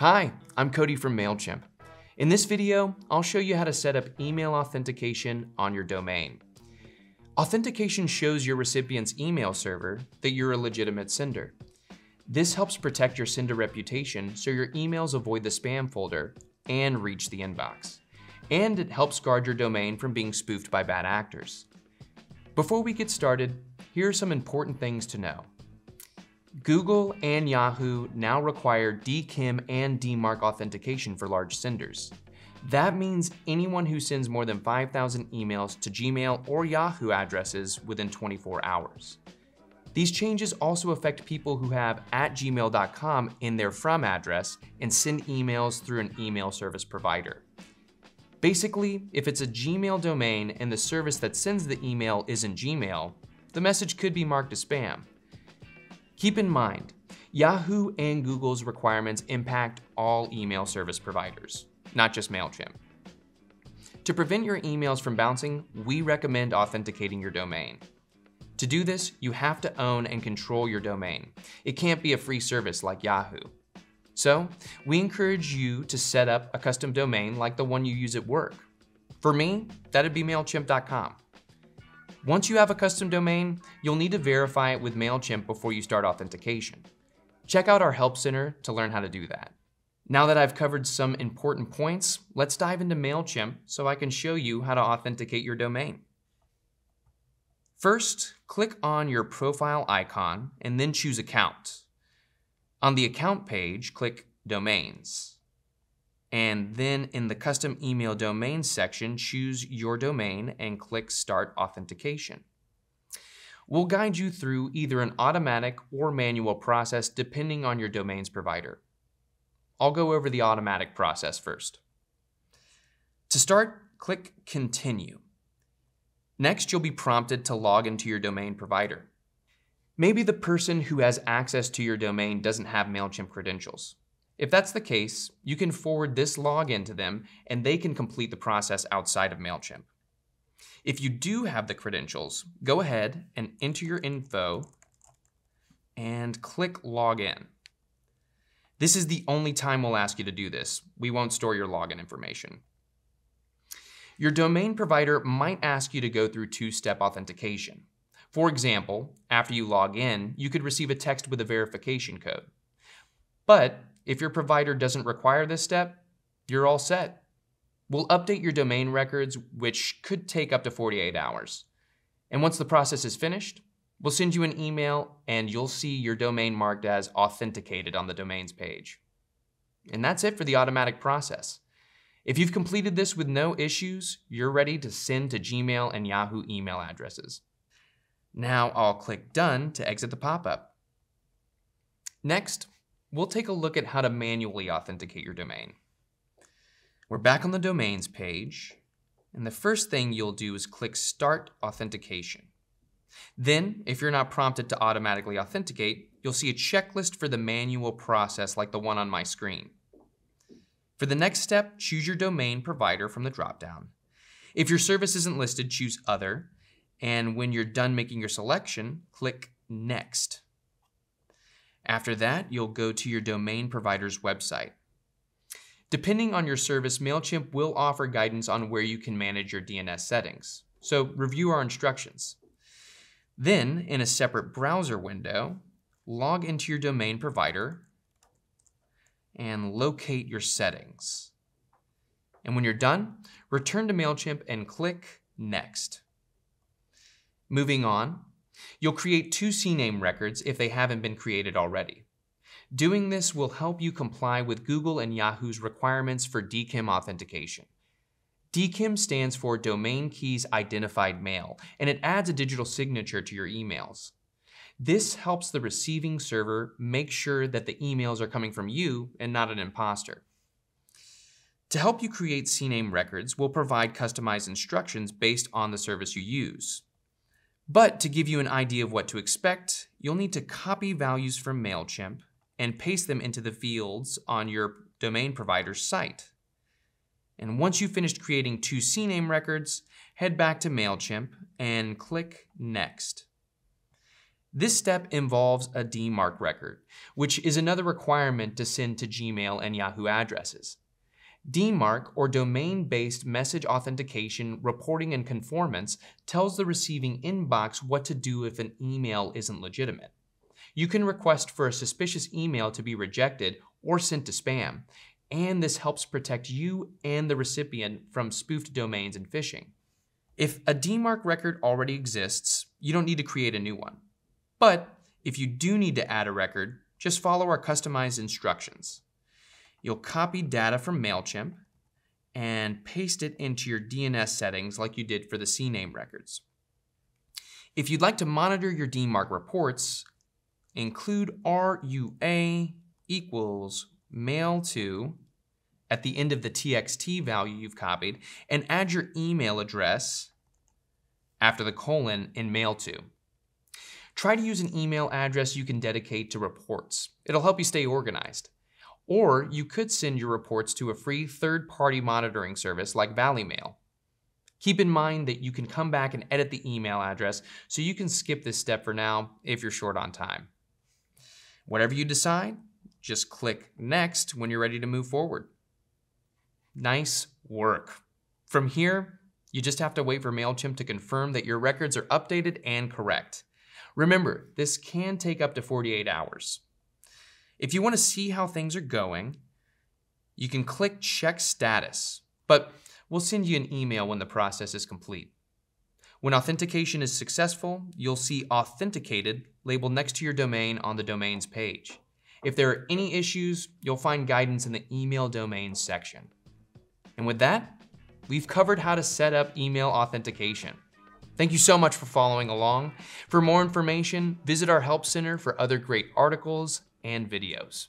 Hi, I'm Cody from MailChimp. In this video, I'll show you how to set up email authentication on your domain. Authentication shows your recipient's email server that you're a legitimate sender. This helps protect your sender reputation so your emails avoid the spam folder and reach the inbox. And it helps guard your domain from being spoofed by bad actors. Before we get started, here are some important things to know. Google and Yahoo now require DKIM and DMARC authentication for large senders. That means anyone who sends more than 5,000 emails to Gmail or Yahoo addresses within 24 hours. These changes also affect people who have at gmail.com in their from address and send emails through an email service provider. Basically, if it's a Gmail domain and the service that sends the email isn't Gmail, the message could be marked as spam. Keep in mind, Yahoo and Google's requirements impact all email service providers, not just MailChimp. To prevent your emails from bouncing, we recommend authenticating your domain. To do this, you have to own and control your domain. It can't be a free service like Yahoo. So, we encourage you to set up a custom domain like the one you use at work. For me, that'd be MailChimp.com. Once you have a custom domain, you'll need to verify it with MailChimp before you start authentication. Check out our Help Center to learn how to do that. Now that I've covered some important points, let's dive into MailChimp so I can show you how to authenticate your domain. First, click on your profile icon and then choose Account. On the Account page, click Domains. And then in the Custom Email Domain section, choose your domain and click Start Authentication. We'll guide you through either an automatic or manual process depending on your domain's provider. I'll go over the automatic process first. To start, click Continue. Next, you'll be prompted to log into your domain provider. Maybe the person who has access to your domain doesn't have MailChimp credentials. If that's the case, you can forward this login to them and they can complete the process outside of MailChimp. If you do have the credentials, go ahead and enter your info and click Login. This is the only time we'll ask you to do this. We won't store your login information. Your domain provider might ask you to go through two-step authentication. For example, after you log in, you could receive a text with a verification code. But if your provider doesn't require this step, you're all set. We'll update your domain records, which could take up to 48 hours. And once the process is finished, we'll send you an email and you'll see your domain marked as authenticated on the domains page. And that's it for the automatic process. If you've completed this with no issues, you're ready to send to Gmail and Yahoo email addresses. Now I'll click Done to exit the pop-up. Next, we'll take a look at how to manually authenticate your domain. We're back on the domains page, and the first thing you'll do is click Start Authentication. Then, if you're not prompted to automatically authenticate, you'll see a checklist for the manual process like the one on my screen. For the next step, choose your domain provider from the dropdown. If your service isn't listed, choose Other, and when you're done making your selection, click Next. After that, you'll go to your domain provider's website. Depending on your service, MailChimp will offer guidance on where you can manage your DNS settings, so review our instructions. Then, in a separate browser window, log into your domain provider and locate your settings. And when you're done, return to MailChimp and click Next. Moving on, you'll create two CNAME records if they haven't been created already. Doing this will help you comply with Google and Yahoo's requirements for DKIM authentication. DKIM stands for Domain Keys Identified Mail, and it adds a digital signature to your emails. This helps the receiving server make sure that the emails are coming from you and not an imposter. To help you create CNAME records, we'll provide customized instructions based on the service you use. But to give you an idea of what to expect, you'll need to copy values from MailChimp and paste them into the fields on your domain provider's site. And once you've finished creating two CNAME records, head back to MailChimp and click Next. This step involves a DMARC record, which is another requirement to send to Gmail and Yahoo addresses. DMARC, or Domain-Based Message Authentication Reporting and Conformance, tells the receiving inbox what to do if an email isn't legitimate. You can request for a suspicious email to be rejected or sent to spam, and this helps protect you and the recipient from spoofed domains and phishing. If a DMARC record already exists, you don't need to create a new one. But if you do need to add a record, just follow our customized instructions. You'll copy data from MailChimp and paste it into your DNS settings like you did for the CNAME records. If you'd like to monitor your DMARC reports, include RUA equals mail to at the end of the TXT value you've copied and add your email address after the colon in mail to. Try to use an email address you can dedicate to reports. It'll help you stay organized. Or you could send your reports to a free third-party monitoring service like Valimail. Keep in mind that you can come back and edit the email address, so you can skip this step for now if you're short on time. Whatever you decide, just click Next when you're ready to move forward. Nice work. From here, you just have to wait for MailChimp to confirm that your records are updated and correct. Remember, this can take up to 48 hours. If you want to see how things are going, you can click Check Status, but we'll send you an email when the process is complete. When authentication is successful, you'll see Authenticated labeled next to your domain on the domains page. If there are any issues, you'll find guidance in the email domains section. And with that, we've covered how to set up email authentication. Thank you so much for following along. For more information, visit our Help Center for other great articles and videos.